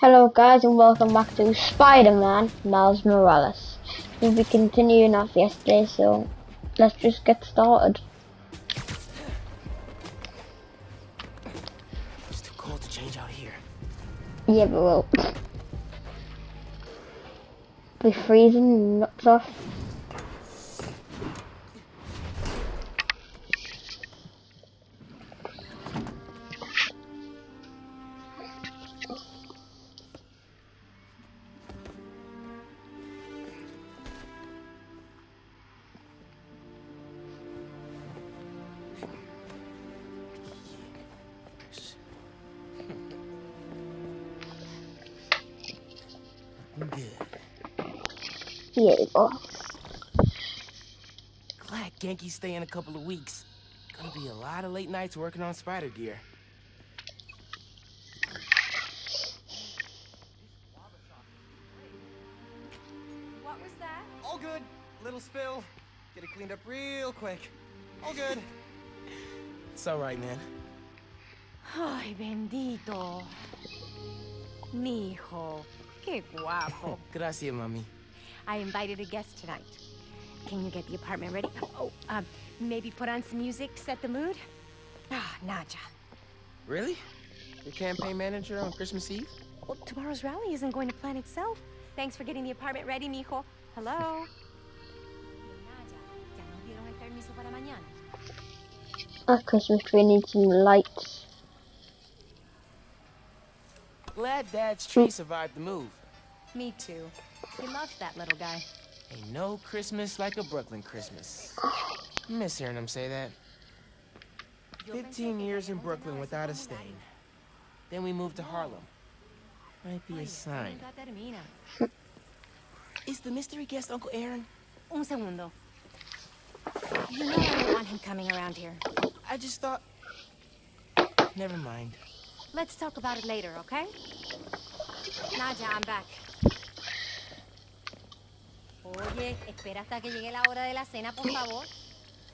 Hello guys and welcome back to Spider-Man Miles Morales. We'll be continuing off yesterday so let's just get started. It's too cold to change out here. Yeah but we'll be freezing nuts off. Go. Glad Ganke's staying a couple of weeks. Gonna be a lot of late nights working on spider gear. What was that? All good. Little spill. Get it cleaned up real quick. All good. It's all right, man. Ay, bendito. Mi hijo. Qué guapo. Gracias, mami. I invited a guest tonight. Can you get the apartment ready? Oh, um, maybe put on some music, set the mood? Ah, Naja. Really? Your campaign manager on Christmas Eve? Well, tomorrow's rally isn't going to plan itself. Thanks for getting the apartment ready, mijo. Hello? Naja, ¿ya nos dieron el permiso para mañana? At Christmas we need some lights. Glad Dad's tree survived the move. Me too. He loved that little guy. Ain't no Christmas like a Brooklyn Christmas. Miss hearing him say that. 15 years in Brooklyn without a stain. Then we moved to Harlem. Might be a sign. Is the mystery guest Uncle Aaron? Un segundo. You know I don't want him coming around here. I just thought... Never mind. Let's talk about it later, okay? Nadia, I'm back. Oye, espera hasta que llegue la hora de la cena, por favor.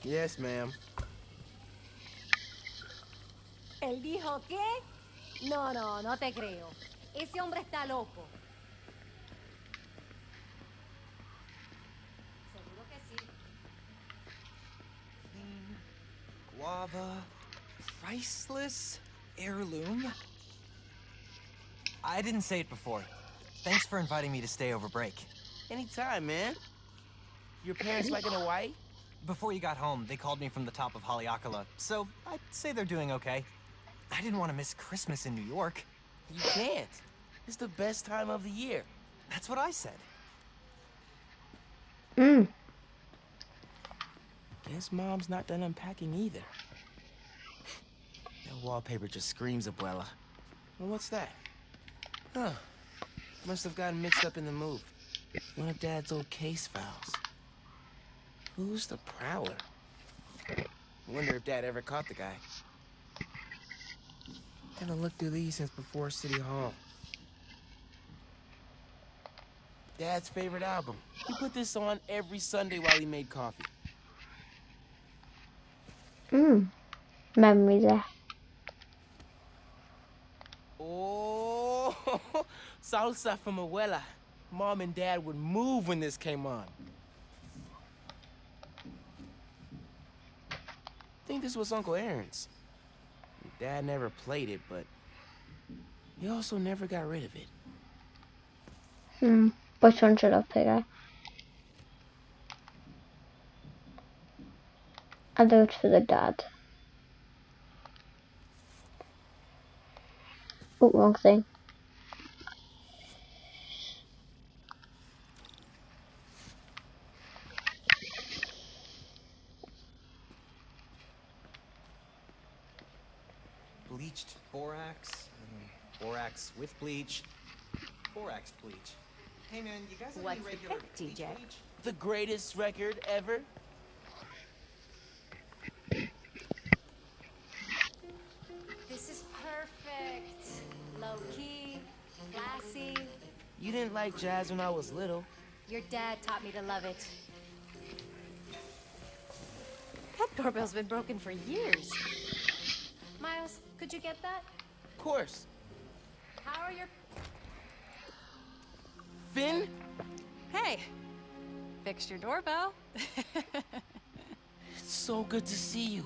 Yes, ma'am. ¿Él dijo qué? No, no, no te creo. Ese hombre está loco. Seguro que sí. Guava. Priceless heirloom. I didn't say it before. Thanks for inviting me to stay over break. Anytime, man. Your parents liking Hawaii? Before you got home, they called me from the top of Haleakala, so I'd say they're doing okay. I didn't want to miss Christmas in New York. You can't. It's the best time of the year. That's what I said. Mmm. Guess mom's not done unpacking either. That wallpaper just screams Abuela. Well, what's that? Huh. Must have gotten mixed up in the move. One of Dad's old case files. Who's the Prowler? Wonder if Dad ever caught the guy. Haven't looked through these since before City Hall. Dad's favorite album. He put this on every Sunday while he made coffee. Mmm. Memory there. Oh, salsa from abuela. Mom and Dad would move when this came on. I think this was Uncle Aaron's. Dad never played it, but he also never got rid of it. Hmm. Which one should I pick? eh? I'll do it for the dad. Oh, wrong thing. Borax, borax with bleach, borax bleach. Hey man, you guys have What's any the regular pick, bleach TJ? bleach? The greatest record ever? This is perfect. Low key, classy. You didn't like jazz when I was little. Your dad taught me to love it. That doorbell's been broken for years. Miles, could you get that? Of course. How are your Phin? Hey, fixed your doorbell. It's so good to see you.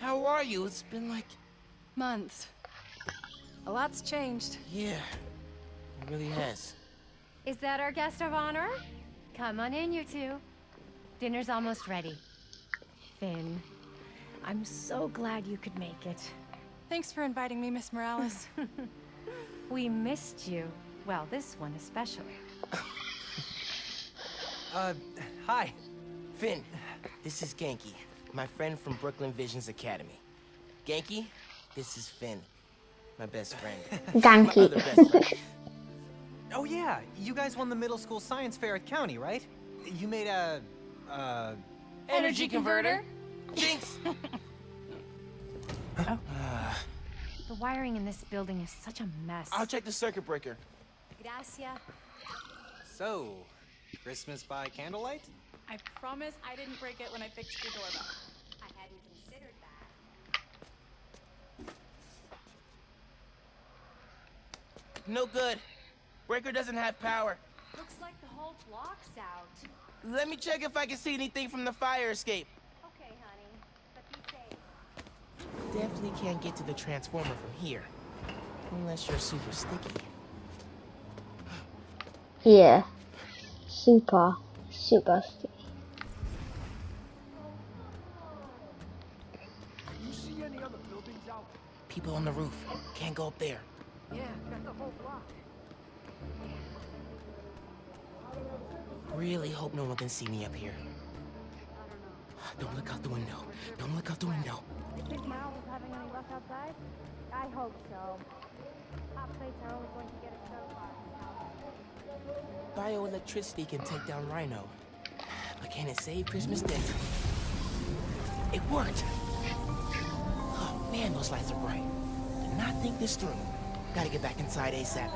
How are you? It's been like... Months. A lot's changed. Yeah, it really has. Is that our guest of honor? Come on in, you two. Dinner's almost ready. Phin, I'm so glad you could make it. Thanks for inviting me, Miss Morales. We missed you. Well, this one especially. Uh, hi. Phin, this is Ganke, my friend from Brooklyn Visions Academy. Ganke, this is Phin, my best friend. my Ganke. other best friend. Oh yeah, you guys won the middle school science fair at County, right? You made a, uh, Energy converter. Jinx. The wiring in this building is such a mess. I'll check the circuit breaker. Gracias. so, Christmas by candlelight? I promise I didn't break it when I fixed your doorbell. I hadn't considered that. No good. Breaker doesn't have power. Looks like the whole block's out. Let me check if I can see anything from the fire escape. Okay, honey. But be safe. Definitely can't get to the transformer from here. Unless you're super sticky. Yeah. Super, super sticky. People on the roof. Can't go up there. Yeah, that's the whole block. Really hope no one can see me up here. Don't look out the window. Don't look out the window. Big Miles is having any luck outside? I hope so. Hot plates are only going to get us so far. Bioelectricity can take down Rhino. But can it save Christmas Day? It worked! Oh man, those lights are bright. Did not think this through. Gotta get back inside ASAP.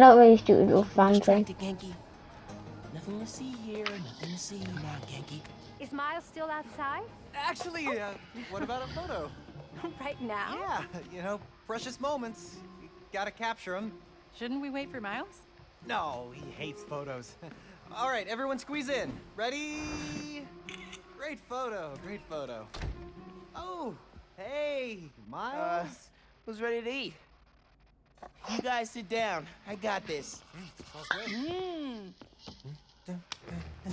Get out of your studio, fan thing. Distracted, Nothing to see here, nothing to see now, Ganke. Is Miles still outside? Actually, uh, what about a photo? right now? Yeah, you know, precious moments. You gotta capture them. Shouldn't we wait for Miles? No, he hates photos. All right, everyone squeeze in. Ready? Great photo, great photo. Oh, hey, Uh, Miles. who's ready to eat? You guys sit down. I got this. Mm, All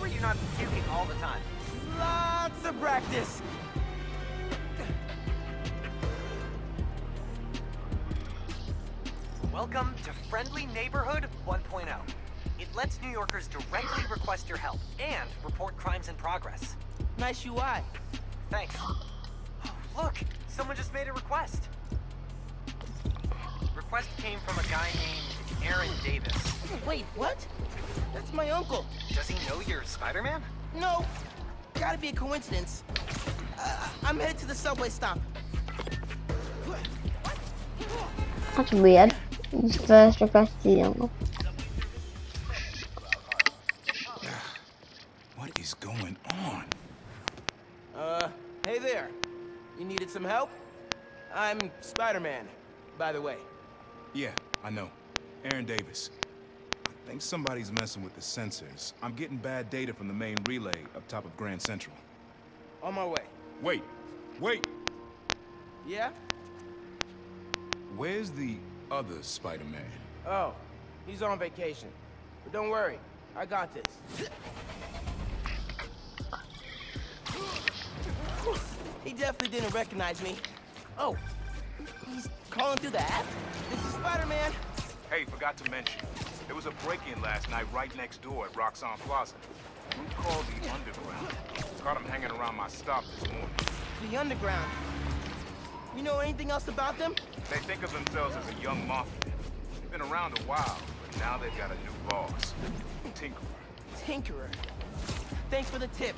How are you not puking all the time? Lots of practice. Welcome to Friendly Neighborhood 1.0. It lets New Yorkers directly request your help and report crimes in progress. Nice UI. Thanks. Oh, look, someone just made a request. Request came from a guy named Aaron Davis. Wait, what? That's my uncle. Does he know you're Spider-Man? No. Gotta be a coincidence. Uh, I'm headed to the subway stop. That's weird. His first request to the uncle. What is going on? Uh, hey there. You needed some help? I'm Spider-Man, by the way. Yeah, I know. Aaron Davis. I think somebody's messing with the sensors. I'm getting bad data from the main relay up top of Grand Central. On my way. Wait, wait! Yeah? Where's the other Spider-Man? Oh, he's on vacation. But don't worry, I got this. He definitely didn't recognize me. Oh, he's calling through the app? This is Spider-Man. Hey, forgot to mention. There was a break-in last night right next door at Roxxon Plaza. Group called the Underground. Caught him hanging around my stop this morning. The Underground. You know anything else about them? They think of themselves as a young mafia. They've been around a while, but now they've got a new boss. Tinkerer. Tinkerer. Thanks for the tip.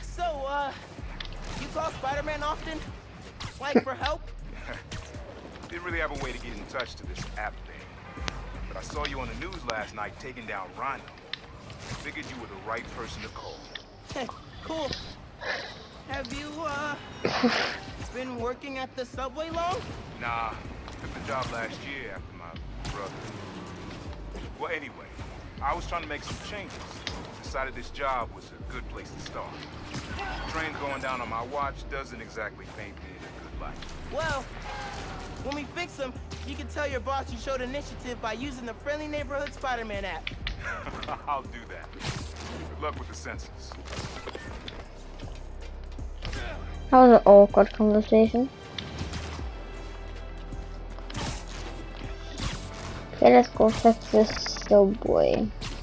So, uh, you call Spider-Man often? Like for help? Didn't really have a way to get in touch to this app thing. But I saw you on the news last night taking down Rhino. Figured you were the right person to call. Hey, cool. Have you, uh, been working at the subway long? Nah, took the job last year after my brother. Well, anyway, I was trying to make some changes. Decided this job was a good place to start. Trains going down on my watch doesn't exactly paint me in a good light. Well, when we fix them, you can tell your boss you showed initiative by using the Friendly Neighborhood Spider-Man app. I'll do that. Good luck with the census. That was an awkward conversation. Okay, let's go fix this oh subway. Here's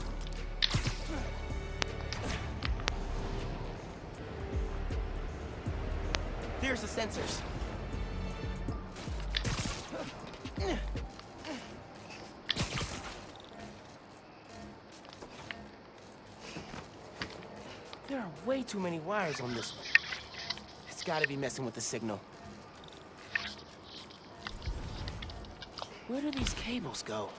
wires on this one. It's gotta be messing with the signal. Where do these cables go?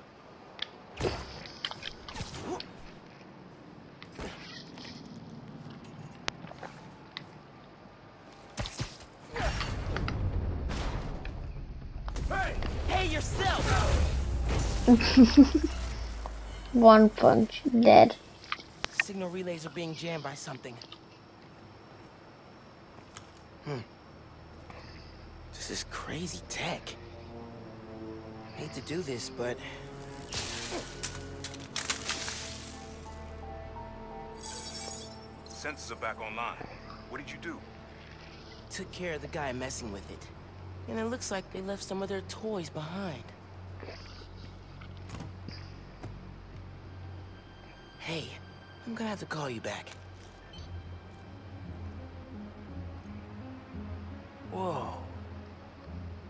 Hey! Hey, yourself! One punch, dead. Signal relays are being jammed by something. Hmm. This is crazy tech. Hate to do this, but... Sensors are back online. What did you do? Took care of the guy messing with it. And it looks like they left some of their toys behind. Hey, I'm gonna have to call you back. Whoa.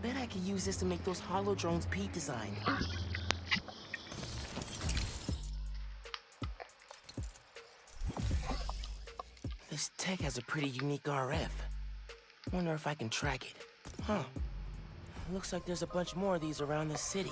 Bet I could use this to make those holo drones Pete designed. This tech has a pretty unique RF. Wonder if I can track it. Huh. Looks like there's a bunch more of these around the city.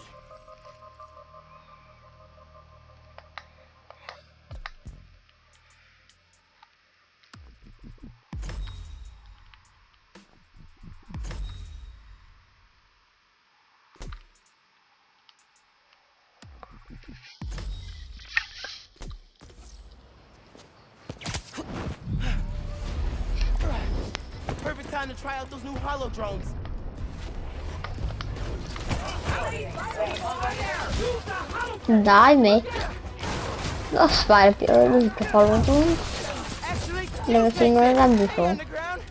Seen one of them before. underground,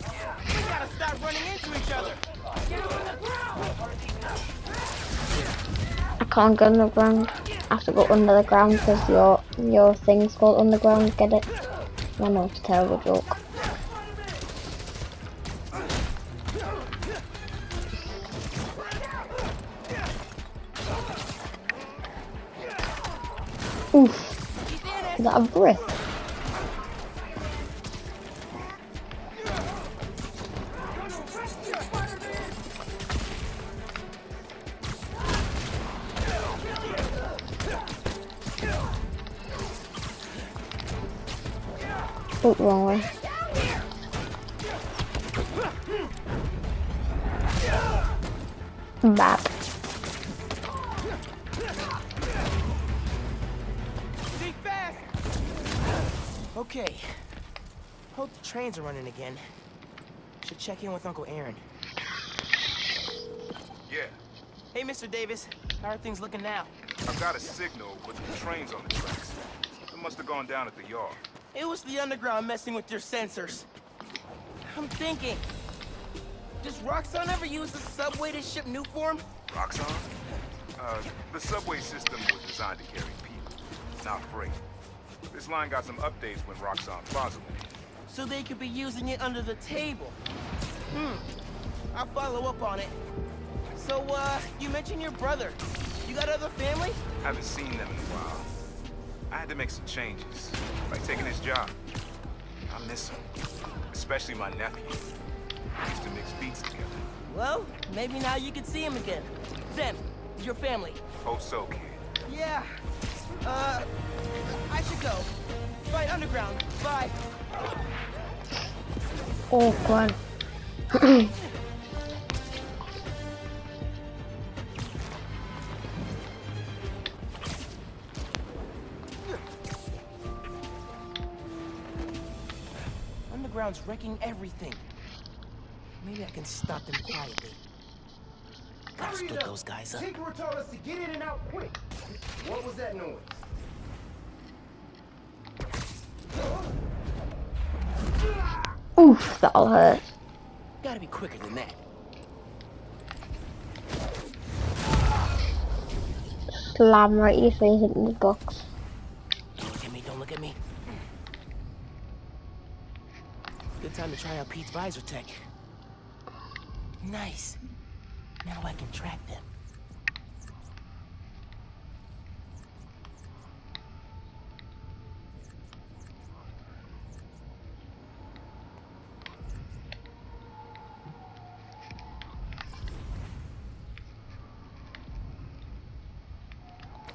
we gotta stop running into each other. I can't go underground. I have to go under the ground because your your thing's called underground. Get it? I know it's a terrible joke. Oof. Is trains are running again. Should check in with Uncle Aaron. Yeah, Hey, Mr. Davis. How are things looking now? I've got a signal but the trains on the tracks. It must have gone down at the yard. It was the underground messing with your sensors. I'm thinking. Does Roxxon ever use the subway to ship new form? Roxxon? Uh, the subway system was designed to carry people, not freight. This line got some updates when Roxxon Plaza went in. So they could be using it under the table. Hmm. I'll follow up on it. So, uh, you mentioned your brother. You got other family? Haven't seen them in a while. I had to make some changes, like taking his job. I miss him, especially my nephew. We used to mix beats together. Well, maybe now you can see him again. Zen, your family. Hope so, kid. Yeah. Uh, I should go. Fight underground. Bye. Oh, Awkward. Underground's wrecking everything. Maybe I can stop them quietly. Gotta split those guys up. Tinkerer told us to get in and out quick. What was that noise? Oof, that'll hurt. Gotta be quicker than that. Slam right in your face into the box. Don't look at me, don't look at me. Good time to try out Pete's visor tech. Nice. Now I can track them.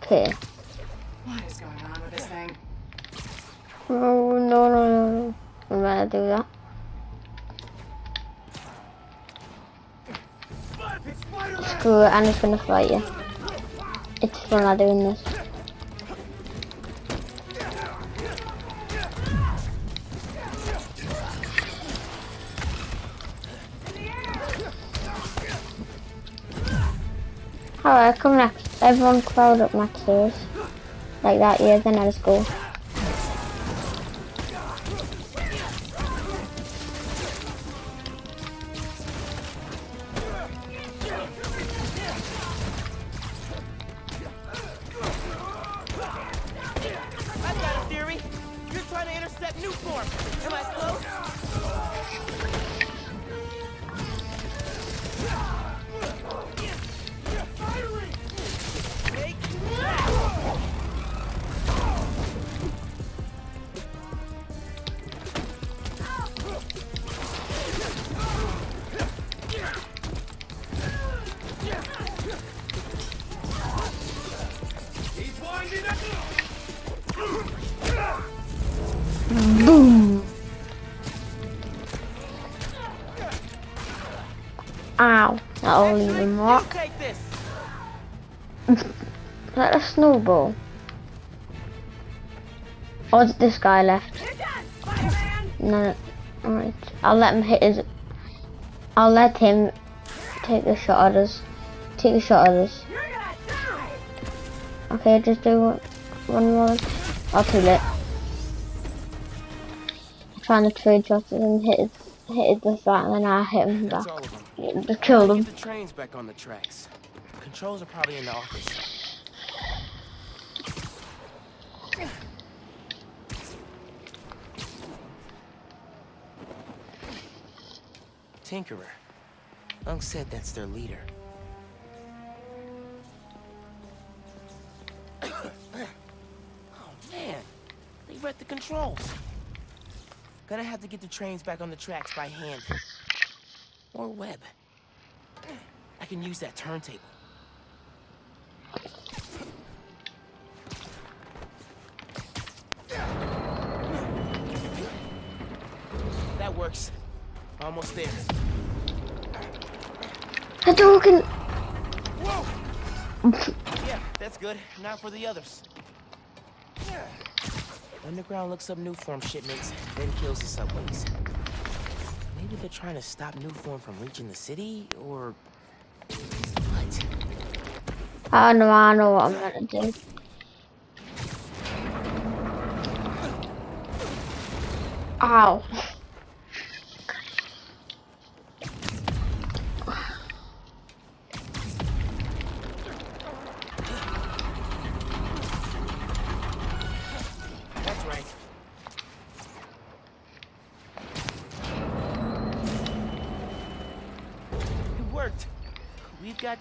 Okay. What is going on with this thing? Oh, no, no, no, no. I'm gonna do that. Screw it, I'm just gonna fight you. It's fun not doing this. Alright, come next. Everyone crowd up my us. Like that, yeah, then I just go. Ow, that'll leave a mark. Take this. Is that a snowball? Or is this guy left? No, alright. I'll let him hit his... I'll let him take a shot at us. Take a shot at us. Okay, just do one, one more. I'll too late. Trying to trade shots and hit his, hit the that and then I hit him back. That's all them. Yeah, killed him. Get the trains back on the tracks. Controls are probably in the office. Tinkerer. Unk said that's their leader. oh man, they read the controls. Gonna have to get the trains back on the tracks by hand. Or web. I can use that turntable. That works. Almost there. The token! Whoa! yeah, that's good. Now for the others. Underground looks up Nuform shipments, then kills the subways. Maybe they're trying to stop Nuform from reaching the city, or what? I know, I know what I'm gonna do. Ow.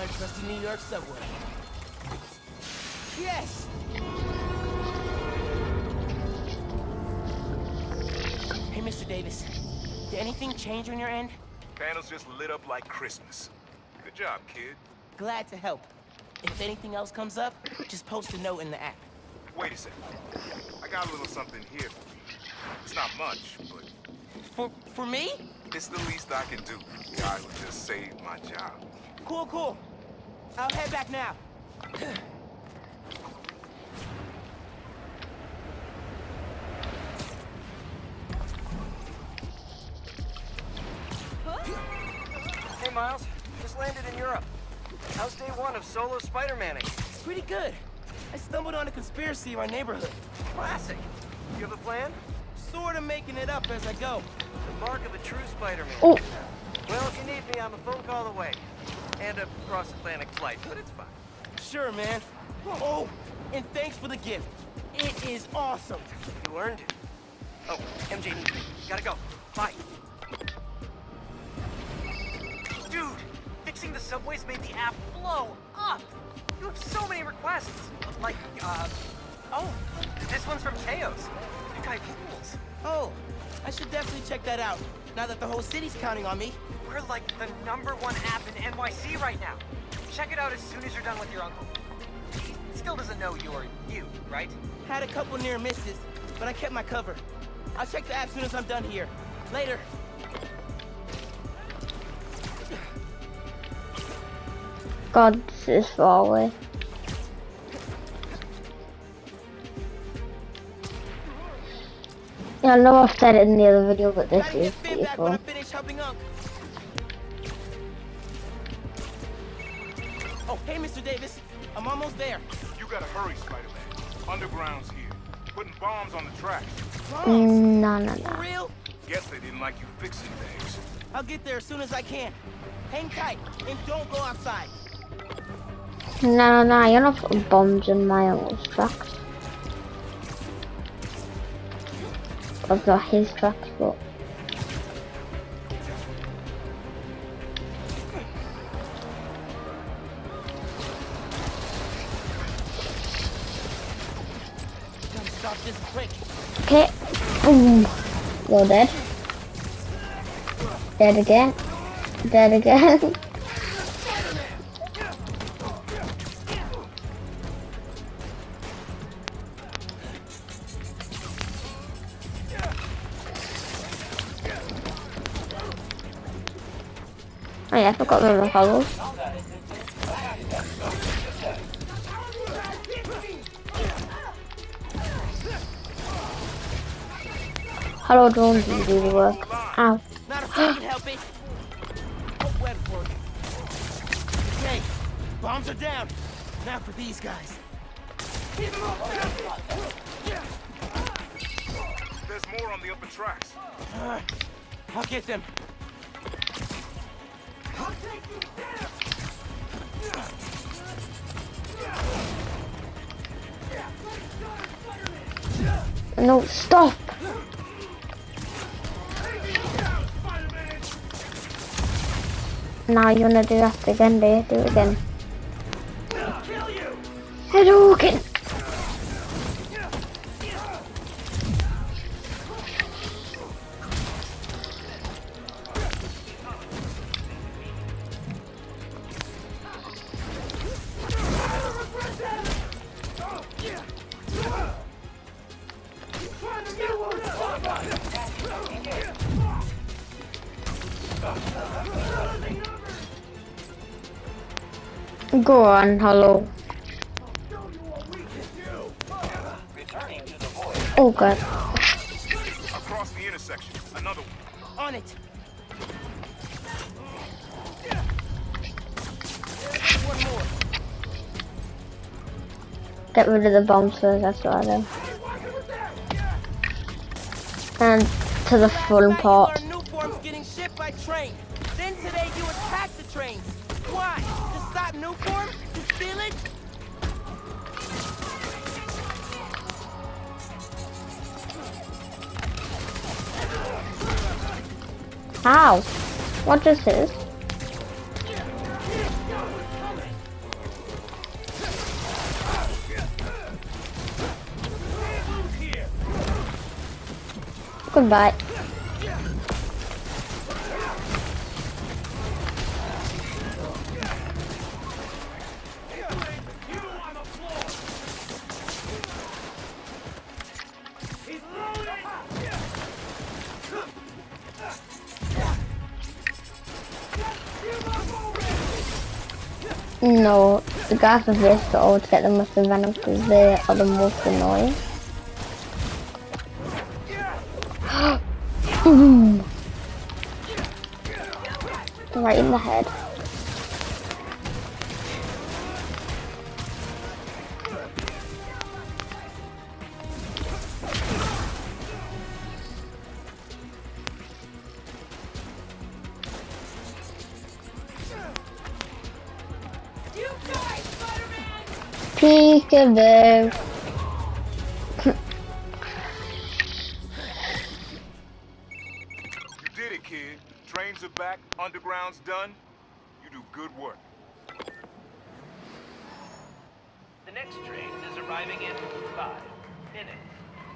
On, trusty New York subway. Yes! Hey, Mr. Davis. Did anything change on your end? Panels just lit up like Christmas. Good job, kid. Glad to help. If anything else comes up, just post a note in the app. Wait a second. I got a little something here for you. It's not much, but For for me? it's the least I can do. for would just save my job. Cool, cool. I'll head back now. Hey, Miles. Just landed in Europe. How's day one of solo Spider-Manning? Pretty good. I stumbled on a conspiracy in my neighborhood. Classic. You have a plan? Sort of making it up as I go. The mark of a true Spider-Man. Oh, Well, if you need me, I'm a phone call away. And a cross-Atlantic flight, but it's fine. Sure, man. Oh, and thanks for the gift. It is awesome. You earned it. Oh, MJ needs me. Gotta go. Bye. Dude, fixing the subways made the app blow up. You have so many requests. Like, uh, oh, this one's from Teos. That guy rules. Oh, I should definitely check that out. Now that the whole city's counting on me. We're like the number one app in NYC right now. Check it out as soon as you're done with your uncle. He still doesn't know you're you, right? Had a couple near misses, but I kept my cover. I'll check the app as soon as I'm done here. Later. God, this is far away. I know I've said it in the other video, but this is get Finn back beautiful. when I finish helping Oh, hey, Mr. Davis. I'm almost there. You gotta hurry, Spider-Man. Underground's here. Putting bombs on the tracks. Bombs? Mm, no, no, For no. real? Guess they didn't like you fixing things. I'll get there as soon as I can. Hang tight and don't go outside. No, no, no, you're not putting bombs in my uncle's tracks. I've got his. Stop. Okay, boom. You're dead. Dead again. Dead again. Yeah, I forgot the holos. Holo drones do the work. Ow. Not if I can help it. Oh. Okay, bombs are down. Now for these guys. There's more on the upper tracks. Uh, I'll get them. No, stop! Now you wanna do that again, do? Do it again. Go on, hello. Oh god. Across the intersection. Another one. On it. One more. Get rid of the bombs first, that's what I do. And to the fun part. How? What is this? Goodbye. The guys with this to always get the most venom because they are the most annoying. Right in the head. Peekaboo. You did it, kid. Trains are back, underground's done. You do good work. The next train is arriving in five minutes.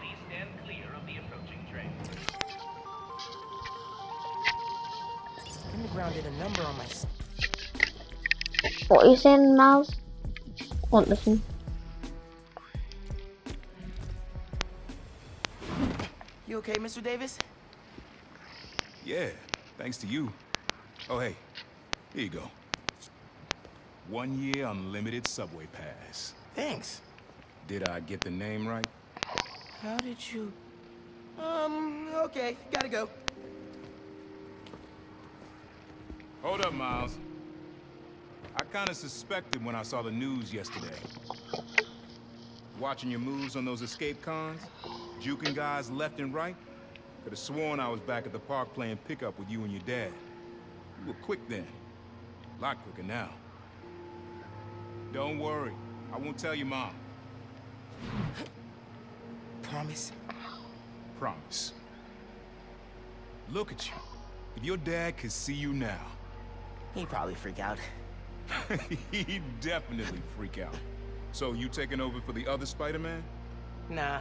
Please stand clear of the approaching train. Underground did a number on my. What are you saying, Miles? Won't listen. You okay, Mr. Davis? Yeah, thanks to you. Oh, hey, here you go. One year unlimited subway pass. Thanks. Did I get the name right? How did you? Um. Okay. Gotta go. Hold up, Miles. I kinda suspected when I saw the news yesterday. Watching your moves on those escape cons, juking guys left and right. Could have sworn I was back at the park playing pickup with you and your dad. You were quick then. A lot quicker now. Don't worry. I won't tell your mom. Promise. Promise. Look at you. If your dad could see you now, He'd probably freak out. he'd definitely freak out. So you taking over for the other Spider-Man? Nah.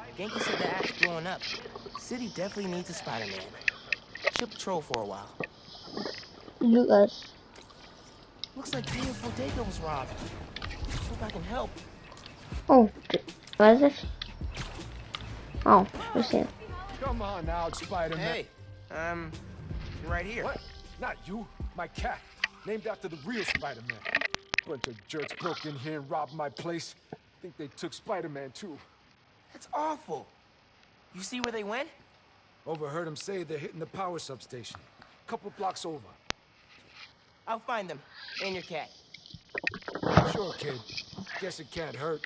Ganke said the app's blowing up. City definitely needs a Spider-Man. Should patrol for a while. Lucas. Looks like Teo Bodega was robbed. Hope I can help. Oh, what is it? Oh, what's here? Come on out, Spider-Man. Hey, um, you're right here. What? Not you. My cat. Named after the real Spider-Man. Bunch of jerks broke in here and robbed my place. Think they took Spider-Man too. That's awful. You see where they went? Overheard them say they're hitting the power substation. a Couple blocks over. I'll find them. And your cat. Sure, kid. Guess it can't hurt.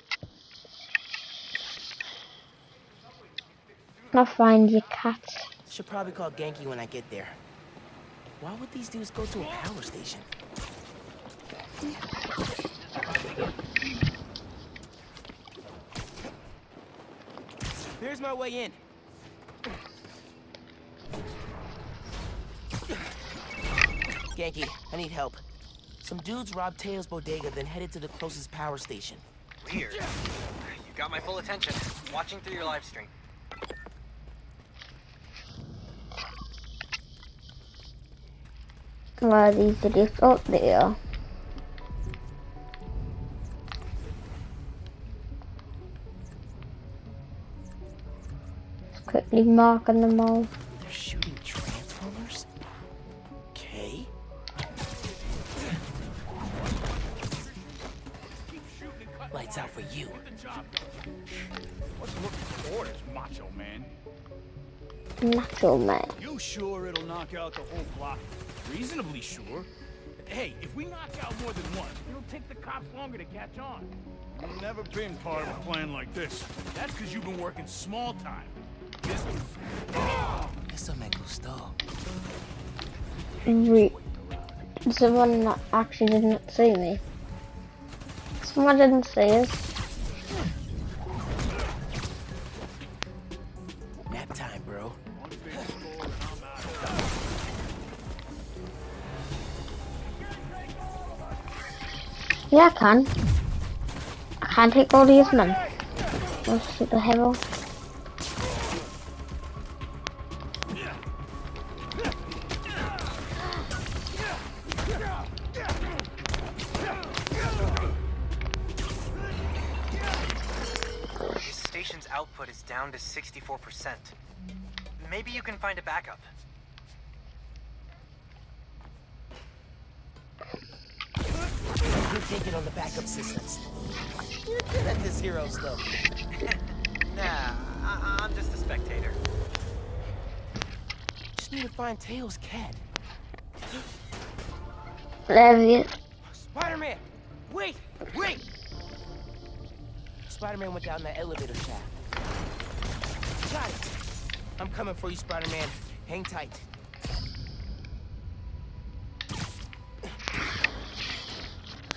I'll find your cat. Should probably call Ganke when I get there. Why would these dudes go to a power station? Here's my way in. Ganke, I need help. Some dudes robbed Teo's bodega, then headed to the closest power station. Weird. You got my full attention. Watching through your live stream. Where are these idiots? Oh, there. Let's quickly marking them all. They're shooting transformers? Okay. Lights out for you. What's looking for orders, macho man? Natural man. You sure it'll knock out the whole block? Reasonably sure. Hey, if we knock out more than one, it'll take the cops longer to catch on. You've never been part of a plan like this. That's because you've been working small time. This Eso me gustó. Re- Someone that actually didn't see me. Someone didn't see us. Nap time, bro. Yeah, I can. I can't take all these men. Let's shoot the hell. 64%. Maybe you can find a backup. Good thinking on the backup systems. You're good at this hero stuff. Nah, I I'm just a spectator. Just need to find Tails' cat. There he is. Spider-Man! Wait! Wait! Spider-Man went down that elevator shaft. I'm coming for you, Spider-Man. Hang tight.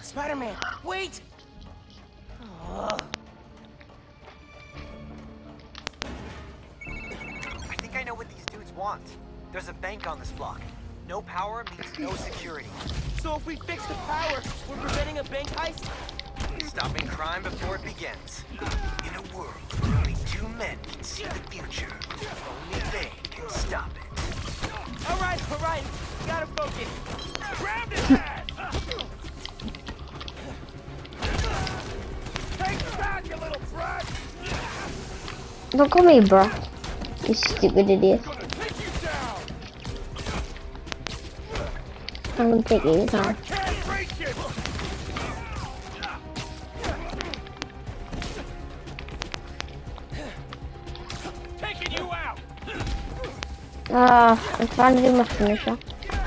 Spider-Man, wait! I think I know what these dudes want. There's a bank on this block. No power means no security. So if we fix the power, we're preventing a bank heist? Stopping crime before it begins. In a world two men can see the future, only they can stop it. All right, all right. Gotta focus. Grab his ass! Take back, you little brat! Don't call me bro. You stupid idiot. Gonna take you down! I'm gonna take you Ah, I'm trying to do my finisher.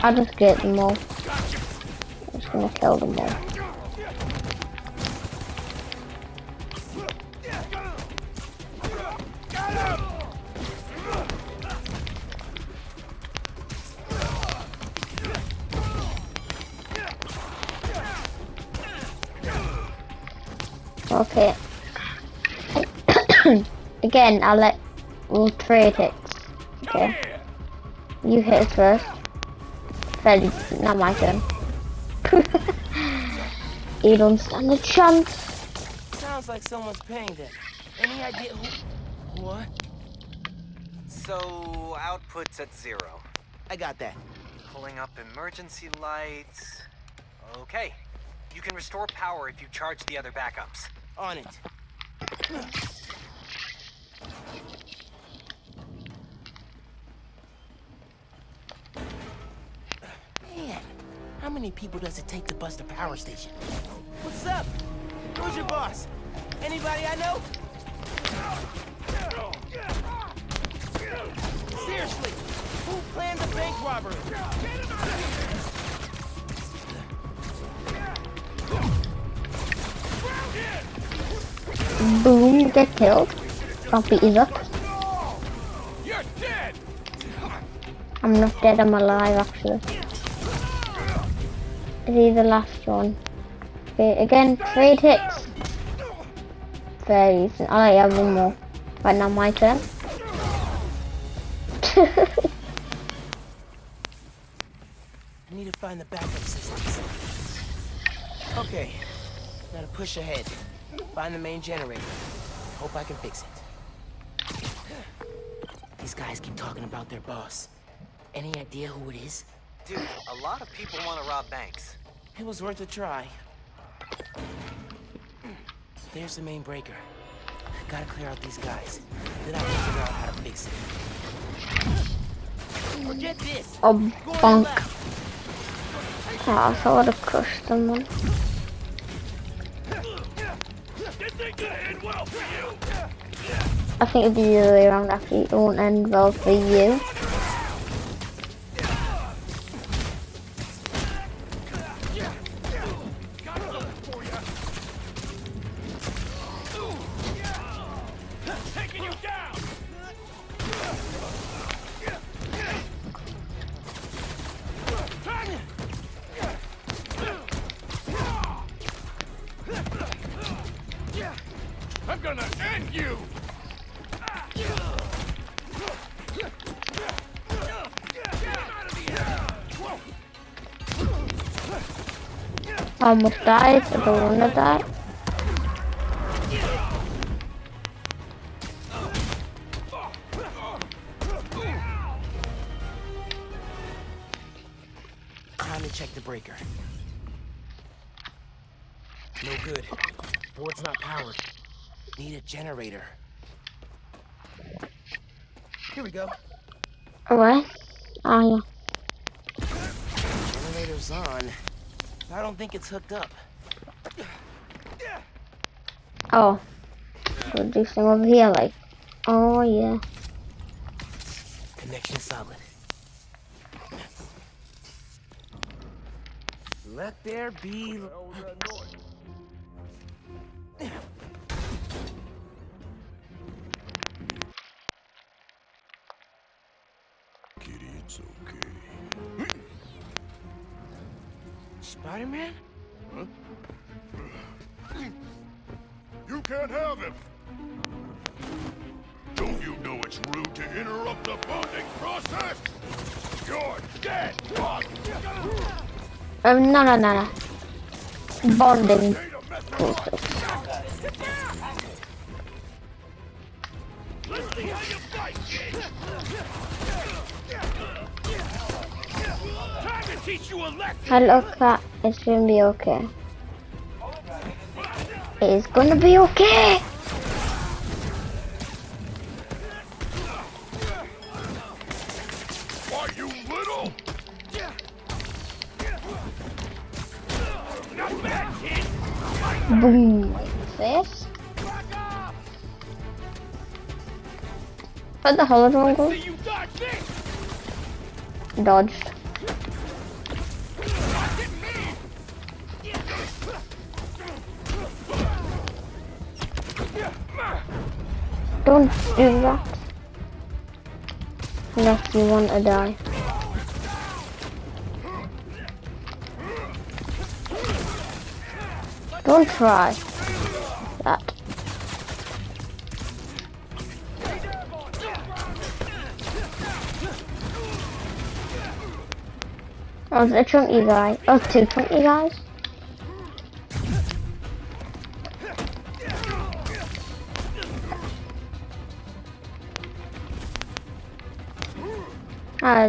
I'll just get them all. I'm just gonna kill them all. Okay. Again, I'll let we'll trade hits. Okay. You hit it first. Freddy, not my turn. you don't stand a chance. Sounds like someone's paying them. Any idea who? What? So, output's at zero. I got that. Pulling up emergency lights. Okay. You can restore power if you charge the other backups. On it. Man, how many people does it take to bust a power station? What's up? Who's your boss? Anybody I know? Seriously, who planned the bank robbery? Boom, you get killed. Don't beat you up. You're dead! I'm not dead, I'm alive actually. Is he the last one? Okay, again, three hits. Very decent. I like have one more. Right now my turn. I need to find the backup systems. Okay, gotta push ahead. Find the main generator. Hope I can fix it. These guys keep talking about their boss. Any idea who it is? Dude, a lot of people want to rob banks. It was worth a try. There's the main breaker. Gotta clear out these guys. Then I can figure out how to fix it. Forget this! Go on bonk. left. Ah, I thought I would have crushed someone. This ain't gonna end well for you! I think it'd be the other way around actually. It won't end well for you. Almost died. I don't want to die. Time to check the breaker. No good. Board's not powered. Need a generator. Here we go. What? Oh yeah. Elevator's on. I don't think it's hooked up. Oh. We'll do some over here, like. Oh yeah. Connection solid. Let there be. Spider-Man? You can't have him! Don't you know it's rude to interrupt the bonding process? You're dead, Bug! Um, no, no, no, no. Bonding. Stay Hello, cat. It's gonna be okay. It's gonna be okay. Why, you little... Not bad, kid! Boom. This. What the hell is wrong See with you dodge this! Dodged. Don't do that. Unless you want to die. Don't try that. Oh, it's a chunky guy. Oh, two chunky guys. I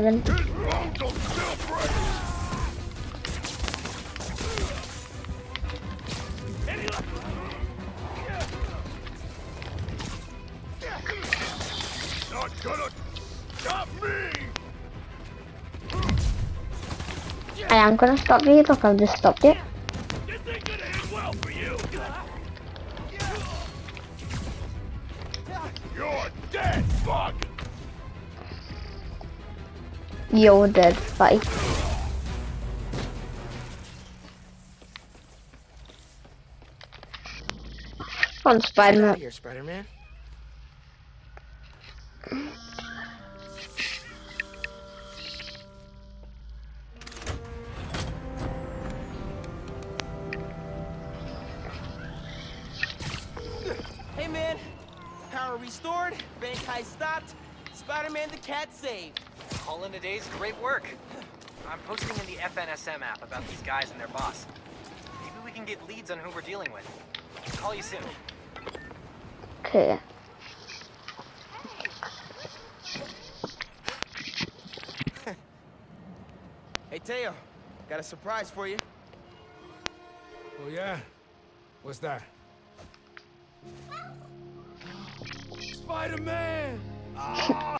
am gonna stop you. Look, I've just stopped it. You're dead. Bye. On Get out Spider-Man. of here, Spider-Man. Hey, man. Power restored. Bank heist stopped. Spider-Man the cat saved. All in a day's great work. I'm posting in the FNSM app about these guys and their boss. Maybe we can get leads on who we're dealing with. Call you soon. Okay. Hey, Teo. Got a surprise for you. Oh, yeah? What's that? Spider-Man! Ah.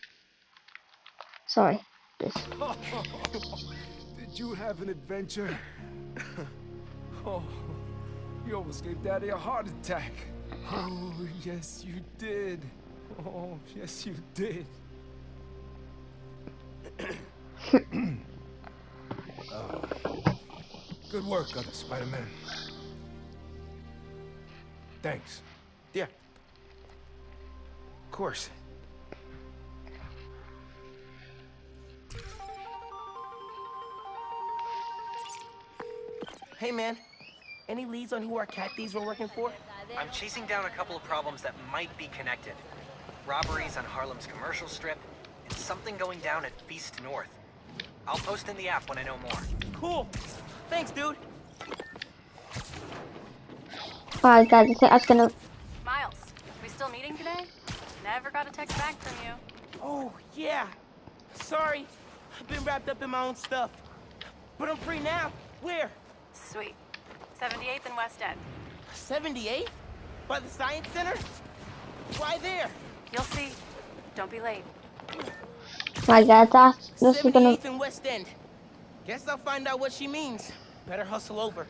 Sorry. Just Did you have an adventure? oh, you almost gave Daddy a heart attack. Oh, yes, you did. Oh, yes, you did. Oh. Good work on it, Spider-Man. Thanks. Yeah. Of course. Hey, man. Any leads on who our cat thieves were working for? I'm chasing down a couple of problems that might be connected. Robberies on Harlem's commercial strip, and something going down at Feast North. I'll post in the app when I know more. Cool. Thanks, dude. Alright guys, I think I was gonna Miles, we still meeting today? Never got a text back from you. Oh, yeah. Sorry. I've been wrapped up in my own stuff. But I'm free now. Where? Sweet. 78th and West End. 78th? By the Science Center? Why there? You'll see. Don't be late. My guys, that's this is gonna 78th and West End. Guess I'll find out what she means. Better hustle over.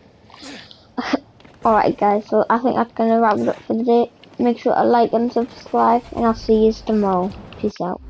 Alright guys, so I think that's gonna wrap it up for the day. Make sure to like and subscribe and I'll see you tomorrow. Peace out.